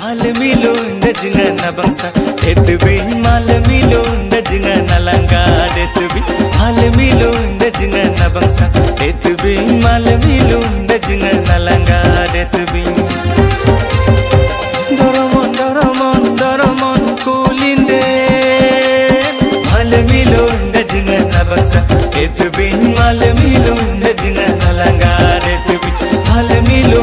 ಮಾಲ ಮಿಲು ನಜಿನ ನಬಂಸ ಎತ್ಬಿ ಮಾಲ ಮಿಲು ನಜಿನ ನಲಂಗಾಡ ಎತ್ಬಿ ಮಾಲ ಮಿಲು ನಜಿನ ನಬಂಸ ಎತ್ಬಿ ಮಾಲ ಮಿಲು ನಜಿನ ನಲಂಗಾಡ ಎತ್ಬಿ ದೊರಮನ್ ದೊರಮನ್ ದೊರಮನ್ ಕೂಲಿಂದೆ ಮಾಲ ಮಿಲು ನಜಿನ ನಬಂಸ ಎತ್ಬಿ ಮಾಲ ಮಿಲು ನಜಿನ ನಲಂಗಾಡ ಎತ್ಬಿ ಮಾಲ ಮಿಲು